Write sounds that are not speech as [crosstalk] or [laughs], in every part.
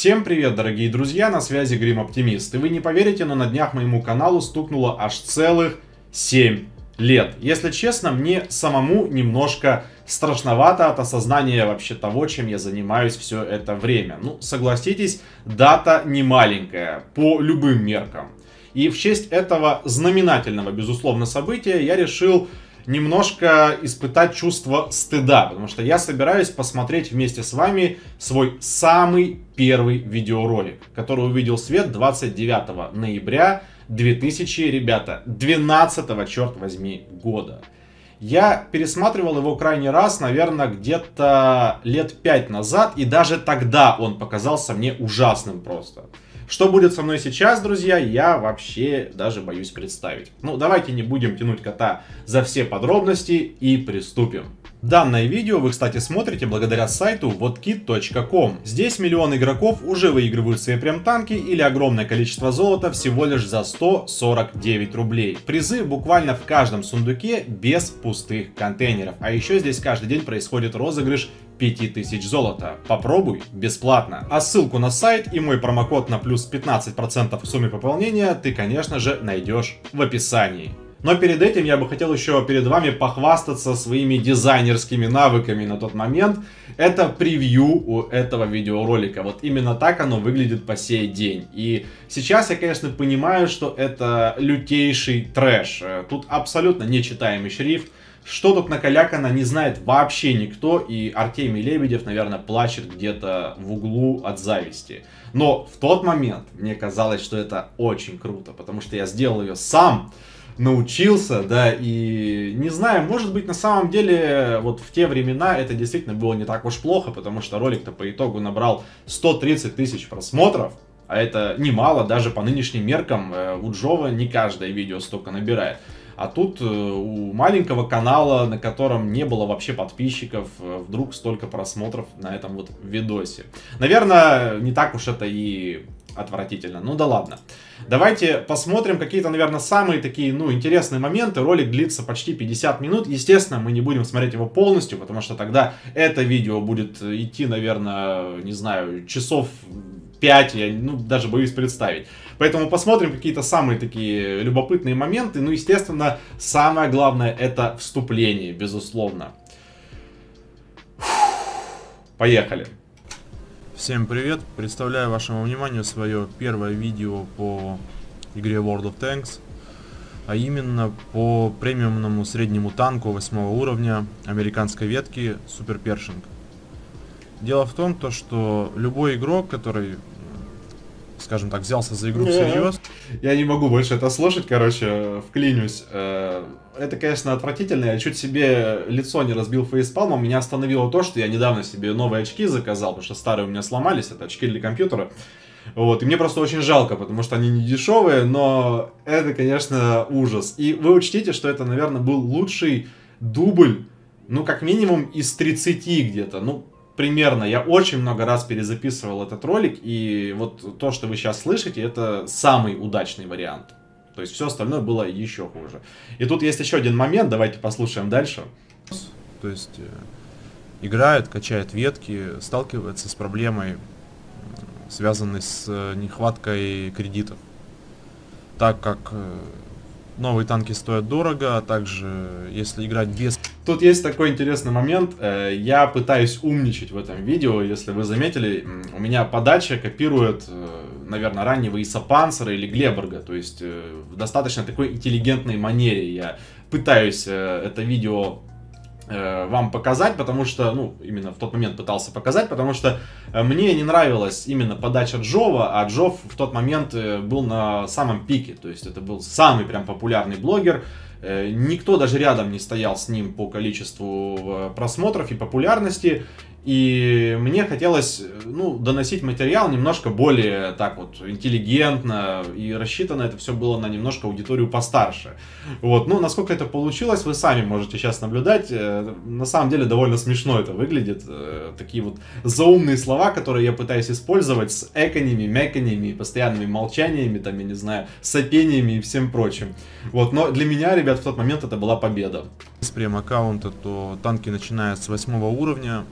Всем привет, дорогие друзья, на связи Грим Оптимист. И вы не поверите, но на днях моему каналу стукнуло аж целых 7 лет. Если честно, мне самому немножко страшновато от осознания вообще того, чем я занимаюсь все это время. Ну, согласитесь, дата не маленькая, по любым меркам. И в честь этого знаменательного, безусловно, события я решил немножко испытать чувство стыда, потому что я собираюсь посмотреть вместе с вами свой самый первый видеоролик, который увидел свет 29 ноября 2000, ребята, 12 черт возьми, года. Я пересматривал его крайний раз, наверное, где-то лет пять назад, и даже тогда он показался мне ужасным просто. Что будет со мной сейчас, друзья, я вообще даже боюсь представить. Ну, давайте не будем тянуть кота за все подробности и приступим. Данное видео вы, кстати, смотрите благодаря сайту whatkit.com. Здесь миллион игроков уже выигрывают свои прем-танки или огромное количество золота всего лишь за 149 рублей. Призы буквально в каждом сундуке без пустых контейнеров. А еще здесь каждый день происходит розыгрыш 5000 золота. Попробуй бесплатно. А ссылку на сайт и мой промокод на плюс 15% в сумме пополнения ты, конечно же, найдешь в описании. Но перед этим я бы хотел еще перед вами похвастаться своими дизайнерскими навыками на тот момент. Это превью у этого видеоролика. Вот именно так оно выглядит по сей день. И сейчас я, конечно, понимаю, что это лютейший трэш. Тут абсолютно нечитаемый шрифт. Что тут накалякано, не знает вообще никто, и Артемий Лебедев, наверное, плачет где-то в углу от зависти. Но в тот момент мне казалось, что это очень круто, потому что я сделал ее сам, научился, да, и не знаю, может быть, на самом деле, вот в те времена это действительно было не так уж плохо, потому что ролик-то по итогу набрал 130 тысяч просмотров, а это немало, даже по нынешним меркам, э, у Джова не каждое видео столько набирает. А тут э, у маленького канала, на котором не было вообще подписчиков, э, вдруг столько просмотров на этом вот видосе. Наверное, не так уж это и отвратительно. Ну да ладно. Давайте посмотрим какие-то, наверное, самые такие, ну, интересные моменты. Ролик длится почти 50 минут. Естественно, мы не будем смотреть его полностью, потому что тогда это видео будет идти, наверное, не знаю, часов 5, я ну, даже боюсь представить. Поэтому посмотрим какие-то самые такие любопытные моменты. Ну, естественно, самое главное это вступление, безусловно. Поехали. Всем привет! Представляю вашему вниманию свое первое видео по игре World of Tanks, а именно по премиумному среднему танку 8 уровня американской ветки Super Pershing. Дело в том, то, что любой игрок, который скажем так, взялся за игру всерьез. Я не могу больше это слушать, короче, вклинюсь. Э, это, конечно, отвратительно. Я чуть себе лицо не разбил фейспалмом. Меня остановило то, что я недавно себе новые очки заказал, потому что старые у меня сломались. Это очки для компьютера. Вот, и мне просто очень жалко, потому что они не дешевые, но это, конечно, ужас. И вы учтите, что это, наверное, был лучший дубль, ну, как минимум, из 30 где-то. Ну, примерно. Я очень много раз перезаписывал этот ролик, и вот то, что вы сейчас слышите, это самый удачный вариант. То есть все остальное было еще хуже. И тут есть еще один момент, давайте послушаем дальше. То есть э, играет, качает ветки, сталкивается с проблемой, связанной с э, нехваткой кредитов. Так как э, Новые танки стоят дорого, а также если играть без... Тут есть такой интересный момент. Э, я пытаюсь умничать в этом видео. Если вы заметили, у меня подача копирует, э, наверное, раннего Иса Панцера или Глеборга. То есть э, в достаточно такой интеллигентной манере я пытаюсь это видео вам показать, потому что, ну, именно в тот момент пытался показать, потому что мне не нравилась именно подача Джова, а Джов в тот момент был на самом пике, то есть это был самый прям популярный блогер, никто даже рядом не стоял с ним по количеству просмотров и популярности, и мне хотелось, ну, доносить материал немножко более так вот интеллигентно, и рассчитано это все было на немножко аудиторию постарше. Вот, ну, насколько это получилось, вы сами можете сейчас наблюдать. Э, на самом деле довольно смешно это выглядит. Э, такие вот заумные слова, которые я пытаюсь использовать с эконями, меконями, постоянными молчаниями, там, я не знаю, сопениями и всем прочим. Вот, но для меня, ребят, в тот момент это была победа. С прем аккаунта, то танки начинают с восьмого уровня,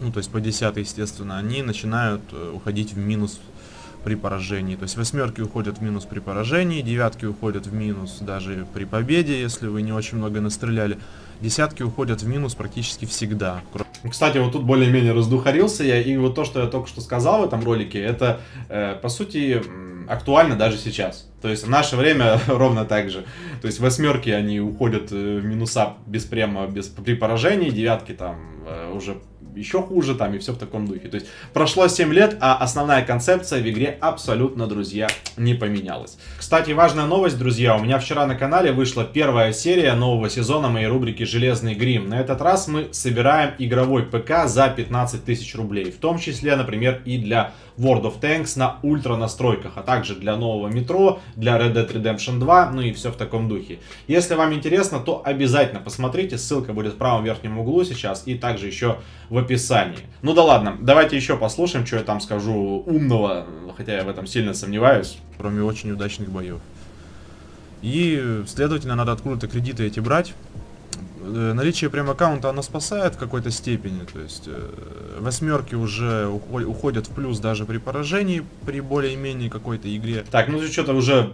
ну то есть по 10 естественно, они начинают э, уходить в минус при поражении. То есть восьмерки уходят в минус при поражении, девятки уходят в минус даже при победе, если вы не очень много настреляли. Десятки уходят в минус практически всегда. Кстати, вот тут более-менее раздухарился я, и вот то, что я только что сказал в этом ролике, это, э, по сути, актуально даже сейчас. То есть в наше время [laughs] ровно так же. То есть восьмерки, они уходят э, в минуса без прямо, без, при поражении, девятки там э, уже еще хуже там и все в таком духе. То есть прошло 7 лет, а основная концепция в игре абсолютно, друзья, не поменялась. Кстати, важная новость, друзья, у меня вчера на канале вышла первая серия нового сезона моей рубрики «Железный грим». На этот раз мы собираем игровой ПК за 15 тысяч рублей, в том числе, например, и для World of Tanks на ультра настройках, а также для нового метро, для Red Dead Redemption 2, ну и все в таком духе. Если вам интересно, то обязательно посмотрите, ссылка будет в правом верхнем углу сейчас и также еще в описании. Ну да ладно, давайте еще послушаем, что я там скажу умного, хотя я в этом сильно сомневаюсь. Кроме очень удачных боев. И, следовательно, надо откуда-то кредиты эти брать. Э, наличие прем-аккаунта оно спасает в какой-то степени. То есть э, восьмерки уже уходят в плюс даже при поражении, при более-менее какой-то игре. Так, ну что-то уже,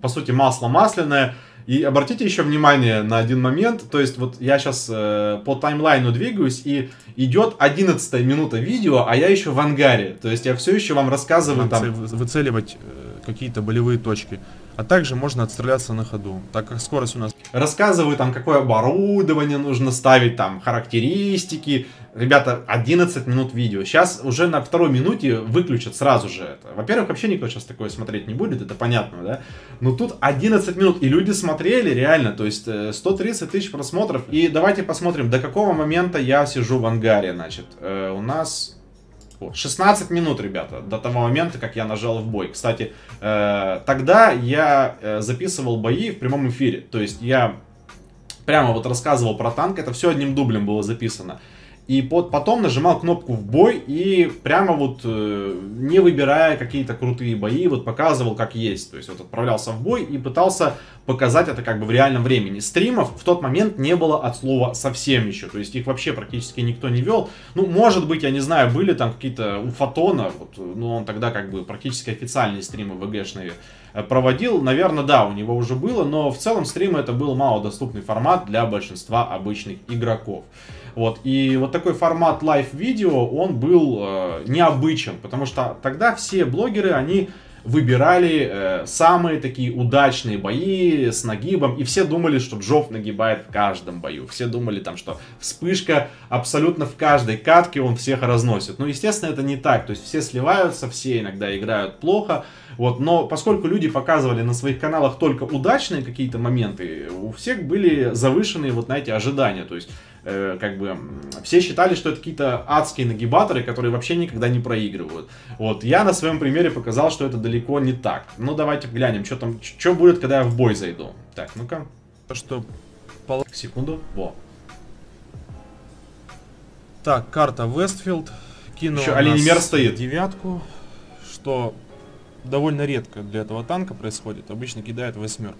по сути, масло масляное. И обратите еще внимание на один момент, то есть вот я сейчас э, по таймлайну двигаюсь, и идет 11 минута видео, а я еще в ангаре. То есть я все еще вам рассказываю Надо там... Выцеливать э, какие-то болевые точки. А также можно отстреляться на ходу, так как скорость у нас... Рассказываю там, какое оборудование нужно ставить, там, характеристики. Ребята, 11 минут видео. Сейчас уже на второй минуте выключат сразу же это. Во-первых, вообще никто сейчас такое смотреть не будет, это понятно, да? Но тут 11 минут, и люди смотрели реально, то есть 130 э, тысяч просмотров. И давайте посмотрим, до какого момента я сижу в ангаре, значит. Э, у нас 16 минут, ребята, до того момента, как я нажал в бой. Кстати, э, тогда я э, записывал бои в прямом эфире. То есть я прямо вот рассказывал про танк, это все одним дублем было записано. И под, потом нажимал кнопку в бой и прямо вот э, не выбирая какие-то крутые бои, вот показывал как есть. То есть вот отправлялся в бой и пытался показать это как бы в реальном времени. Стримов в тот момент не было от слова совсем еще. То есть их вообще практически никто не вел. Ну, может быть, я не знаю, были там какие-то у Фотона, вот, ну он тогда как бы практически официальные стримы ВГшные э, проводил. Наверное, да, у него уже было, но в целом стримы это был малодоступный формат для большинства обычных игроков. Вот, и вот такой формат лайв-видео, он был э, необычен, потому что тогда все блогеры, они выбирали э, самые такие удачные бои с нагибом, и все думали, что Джофф нагибает в каждом бою. Все думали там, что вспышка абсолютно в каждой катке он всех разносит. Ну, естественно, это не так, то есть все сливаются, все иногда играют плохо, вот, но поскольку люди показывали на своих каналах только удачные какие-то моменты, у всех были завышенные вот на эти ожидания, то есть э, как бы все считали, что это какие-то адские нагибаторы, которые вообще никогда не проигрывают. Вот, я на своем примере показал, что это далеко не так. Ну, давайте глянем, что там, что будет, когда я в бой зайду. Так, ну-ка. Что? Пол... Секунду. Во. Так, карта Вестфилд. Кинул Еще оленемер стоит. Девятку, что довольно редко для этого танка происходит. Обычно кидает восьмерку.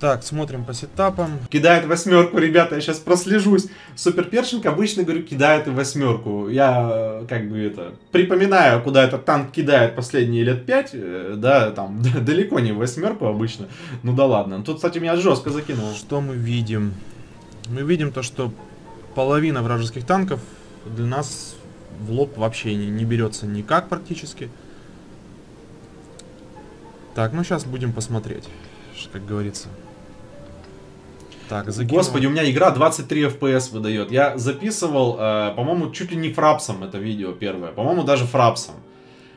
Так, смотрим по сетапам. Кидает восьмерку, ребята, я сейчас прослезюсь. Суперпершинг обычно, говорю, кидает и восьмерку. Я, э, как бы, это, припоминаю, куда этот танк кидает последние лет пять. Э, да, там, [laughs] далеко не восьмерку обычно. Ну да ладно. Тут, кстати, меня жестко закинул. Что мы видим? Мы видим то, что половина вражеских танков для нас в лоб вообще не, не берется никак практически. Так, ну сейчас будем посмотреть, как говорится. Так, закинул. Господи, у меня игра 23 FPS выдает. Я записывал, э, по-моему, чуть ли не фрапсом это видео первое. По-моему, даже фрапсом.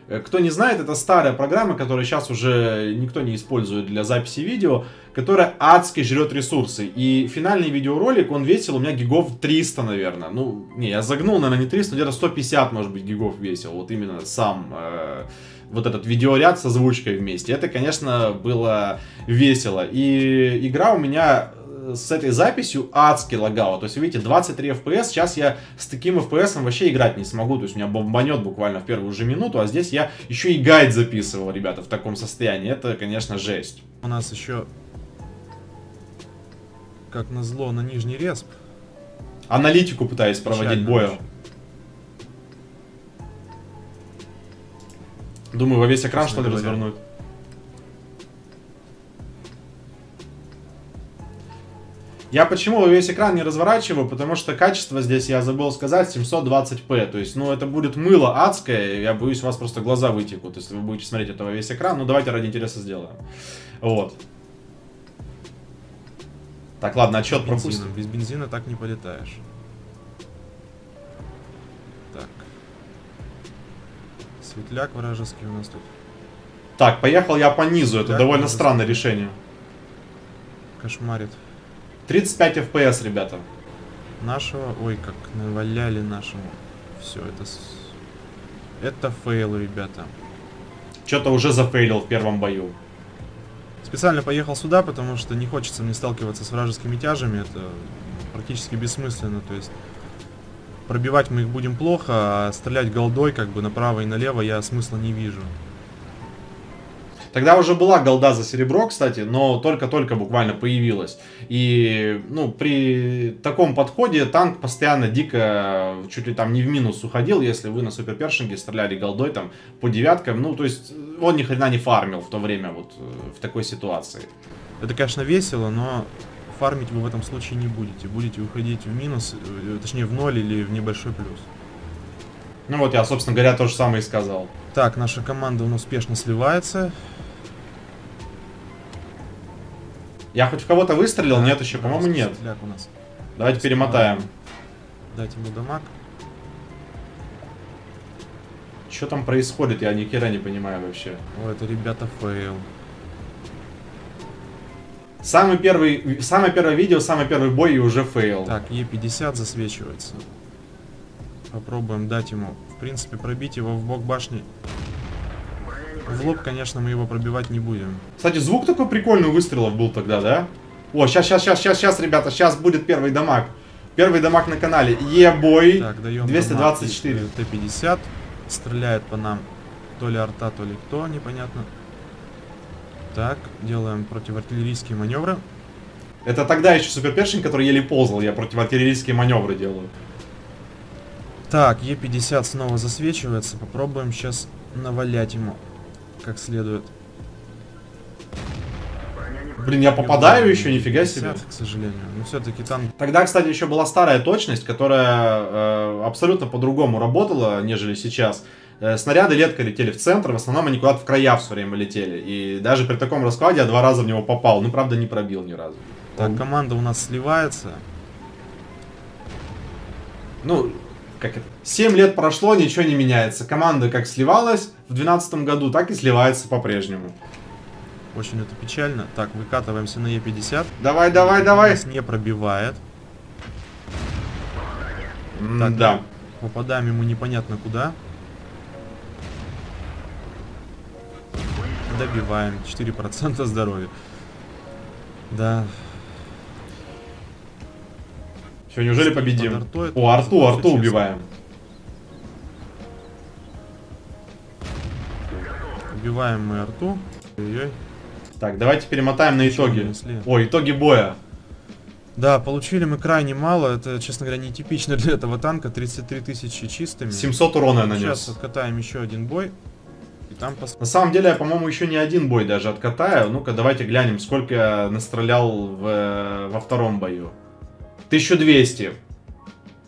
Э, кто не знает, это старая программа, которую сейчас уже никто не использует для записи видео, которая адски жрет ресурсы. И финальный видеоролик, он весил у меня гигов 300, наверное. Ну, не, я загнул, наверное, не 300, но где-то 150, может быть, гигов весил. Вот именно сам... Э, вот этот видеоряд с озвучкой вместе. Это, конечно, было весело. И игра у меня с этой записью адски лагало. То есть, видите, 23 FPS. Сейчас я с таким FPS вообще играть не смогу. То есть, меня бомбанет буквально в первую же минуту. А здесь я еще и гайд записывал, ребята, в таком состоянии. Это, конечно, жесть. У нас еще, как назло, на нижний респ. Аналитику пытаюсь проводить боя. Думаю, во весь экран что ли развернуть. Я почему весь экран не разворачиваю? Потому что качество здесь, я забыл сказать, 720p. То есть, ну, это будет мыло адское. Я боюсь, у вас просто глаза вытекут, если вы будете смотреть это во весь экран. Ну, давайте ради интереса сделаем. Вот. Так, ладно, отчет Бензином. пропустим. Без бензина так не полетаешь. Так. Светляк вражеский у нас тут. Так, поехал я по низу. Это Так, довольно может, странное решение. Кошмарит. 35 FPS, ребята. Нашего, ой, как наваляли нашему. Все, это... Это фейл, ребята. Что-то уже зафейлил в первом бою. Специально поехал сюда, потому что не хочется мне сталкиваться с вражескими тяжами. Это практически бессмысленно. То есть пробивать мы их будем плохо, а стрелять голдой как бы направо и налево я смысла не вижу. Тогда уже была голда за серебро, кстати, но только-только буквально появилась. И, ну, при таком подходе танк постоянно дико, чуть ли там не в минус уходил, если вы на суперпершинге стреляли голдой там по девяткам. Ну, то есть, он ни хрена не фармил в то время вот э, в такой ситуации. Это, конечно, весело, но фармить вы в этом случае не будете. Будете уходить в минус, э, точнее в ноль или в небольшой плюс. Ну вот я, собственно говоря, то же самое и сказал. Так, наша команда успешно сливается. Я хоть в кого-то выстрелил? Так, Нет еще, по-моему, нет. у нас. Давайте перемотаем. Дать ему дамаг. Что там происходит, я ни хера не понимаю вообще. О, это ребята фейл. Самый первый, самое первое видео, самый первый бой и уже фейл. Так, Е50 засвечивается. Попробуем дать ему, в принципе, пробить его в бок башни. В лоб, конечно, мы его пробивать не будем. Кстати, звук такой прикольный у выстрелов был тогда, да? О, сейчас, сейчас, сейчас, сейчас, сейчас, ребята, сейчас будет первый дамаг. Первый дамаг на канале. Е-бой. Так, даем 224. Т-50. Стреляет по нам то ли арта, то ли кто, непонятно. Так, делаем противоартиллерийские маневры. Это тогда еще суперпершин, который еле ползал. Я противоартиллерийские маневры делаю. Так, Е50 снова засвечивается. Попробуем сейчас навалять ему как следует. Блин, я попадаю еще, нифига себе. 50, к сожалению. Но все-таки танк Тогда, кстати, еще была старая точность, которая э, абсолютно по-другому работала, нежели сейчас. Э, снаряды редко летели в центр, в основном они куда-то в края все время летели. И даже при таком раскладе я два раза в него попал. Ну, правда, не пробил ни разу. Так, команда у нас сливается. Ну, как это? 7 лет прошло, ничего не меняется. Команда как сливалась в 2012 году, так и сливается по-прежнему. Очень это печально. Так, выкатываемся на Е50. Давай, давай, давай. Нас не пробивает. М, Так, да. Попадаем ему непонятно куда. Добиваем. 4% здоровья. Да. Все, неужели победим? это О, арту, арту убиваем. Убиваем мы арту. Ой-ой. Так, давайте перемотаем на итоги. О, итоги боя. Да, получили мы крайне мало. Это, честно говоря, нетипично для этого танка. 33 тысячи чистыми. 700 урона я Сейчас нанес. откатаем еще один бой. И там пос... На самом деле, я, по-моему, еще не один бой даже откатаю. Ну-ка, давайте глянем, сколько я настрелял в, э, во втором бою. 1200.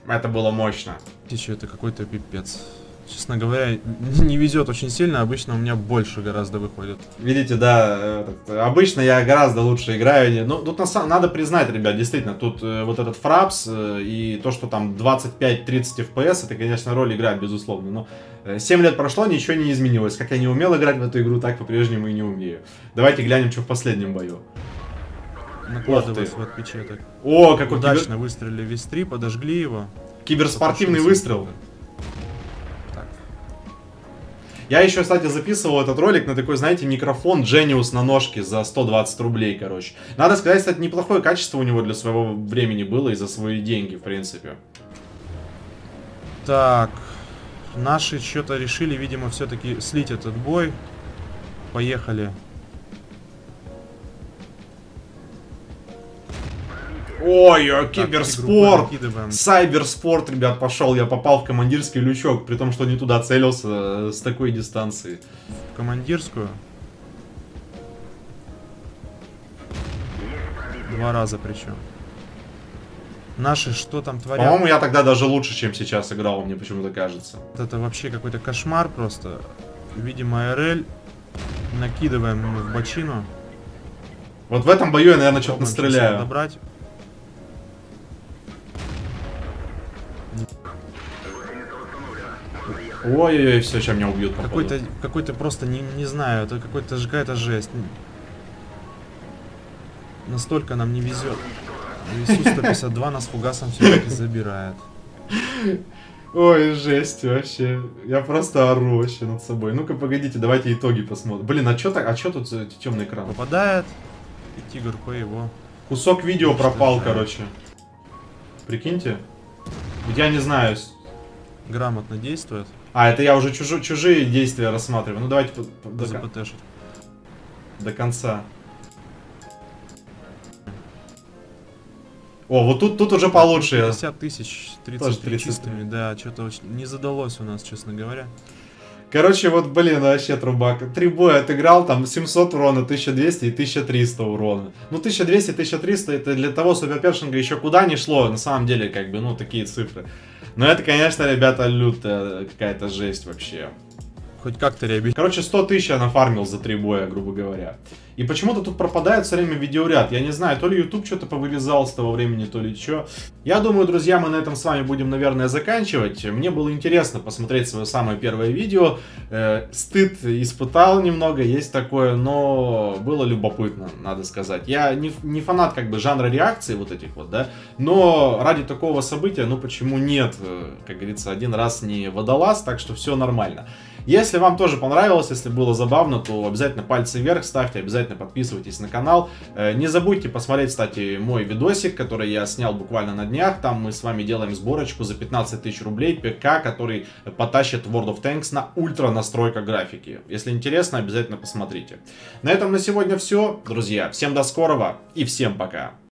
Это было мощно. Тысяча это какой-то пипец. Честно говоря, [laughs] не везет очень сильно. Обычно у меня больше гораздо выходит. Видите, да, этот, обычно я гораздо лучше играю. Ну, тут на самом- надо признать, ребят, действительно, тут э, вот этот фрапс э, и то, что там 25-30 FPS, это, конечно, роль играет, безусловно. Но э, 7 лет прошло, ничего не изменилось. Как я не умел играть в эту игру, так по-прежнему и не умею. Давайте глянем, что в последнем бою. Накладываясь ты. в отпечаток. О, кибер- Удачно выстрелили весь три, подожгли его. киберспортивный выстрел. Так, Я еще, кстати, записывал этот ролик на такой, знаете, микрофон Genius на ножке за 120 рублей, короче. Надо сказать, кстати, неплохое качество у него для своего времени было и за свои деньги, в принципе. Так, наши что-то решили, видимо, все-таки слить этот бой. Поехали. Ой, игру киберспорт. Сайберспорт, ребят, пошел. Я попал в командирский лючок, при том, что не туда целился э, с такой дистанции. в командирскую. Два раза причем. Наши что там творят? По-моему, я тогда даже лучше, чем сейчас играл, мне почему-то кажется. Это вообще какой-то кошмар просто. Видимо, РЛ. Накидываем мы в бочину. Вот в этом бою я, наверное, что-то настреляю. Добрать. Ой-ой-ой, все, сейчас меня убьют. Какой-то, какой-то просто, не, не знаю, это какой-то же какая-то жесть. Настолько нам не везет. ИСУ-152 нас фугасом все-таки забирает. Ой, жесть вообще. Я просто ору вообще над собой. Ну-ка, погодите, давайте итоги посмотрим. Блин, а что так, а что тут за темный экран? Попадает. И тигр по его. Кусок видео пропал, это? короче. Прикиньте. Я не знаю. Грамотно действует. А, это я уже чужо- чужие действия рассматриваю. Ну давайте по- по- до, кон- до конца. О, вот тут, тут уже получше. я- 50 тысяч, Тоже 33 33. чистыми, да, что-то не задалось у нас, честно говоря. Короче, вот, блин, вообще трубак. Три боя отыграл, там 700 урона, 1200 и 1300 урона. Ну, 1200, 1300 это для того суперпершинга еще куда не шло, на самом деле, как бы, ну, такие цифры. Но это, конечно, ребята, лютая какая-то жесть вообще. Хоть как-то реабилитировать. Короче, 100 тысяч я нафармил за три боя, грубо говоря. И почему-то тут пропадает все время видеоряд. Я не знаю, то ли YouTube что-то повырезал с того времени, то ли что. Я думаю, друзья, мы на этом с вами будем, наверное, заканчивать. Мне было интересно посмотреть свое самое первое видео. Э, стыд испытал немного, есть такое, но было любопытно, надо сказать. Я не, не фанат как бы жанра реакции вот этих вот, да, но ради такого события, ну почему нет, Э, как говорится, один раз не водолаз, так что все нормально. Если вам тоже понравилось, если было забавно, то обязательно пальцы вверх ставьте, обязательно подписывайтесь на канал. Э, Не забудьте посмотреть, кстати, мой видосик, который я снял буквально на днях. Там мы с вами делаем сборочку за 15 тысяч рублей ПК, который потащит World of Tanks на ультра настройка графики. Если интересно, обязательно посмотрите. На этом на сегодня все, друзья. Всем до скорого и всем пока.